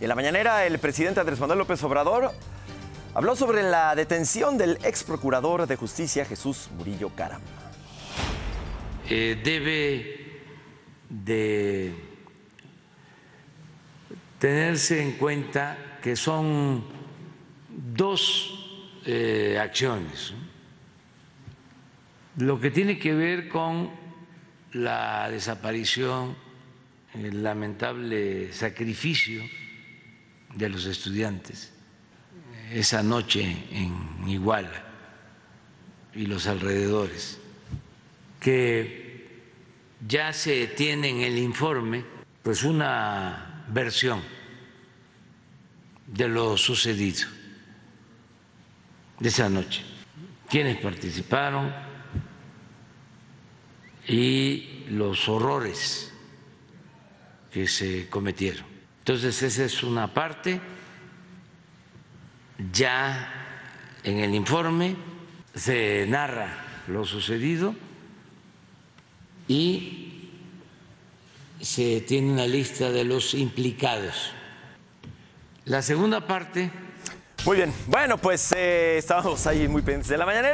En la mañanera, el presidente Andrés Manuel López Obrador habló sobre la detención del ex procurador de justicia Jesús Murillo Caram. Eh, debe de tenerse en cuenta que son dos eh, acciones. Lo que tiene que ver con la desaparición, el lamentable sacrificio de los estudiantes esa noche en Iguala y los alrededores, que ya se tiene en el informe pues una versión de lo sucedido de esa noche, quienes participaron y los horrores que se cometieron. Entonces esa es una parte. Ya en el informe se narra lo sucedido y se tiene una lista de los implicados. La segunda parte. Muy bien, bueno, pues eh, estábamos ahí muy pendientes de la mañanera.